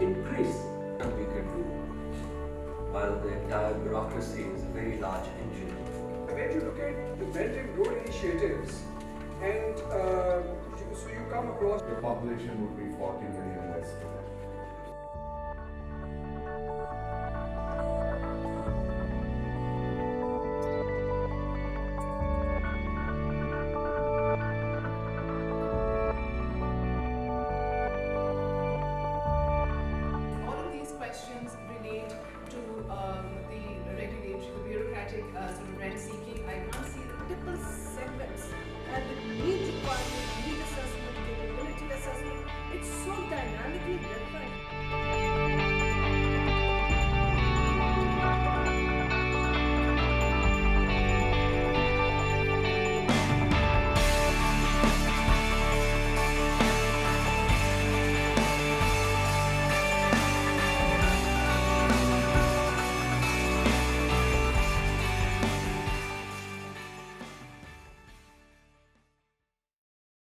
increase and we can do while the entire bureaucracy is a very large engine. When you look at the Belt and Road initiatives, and uh, so you come across the population would be 40 million less today. Dynamically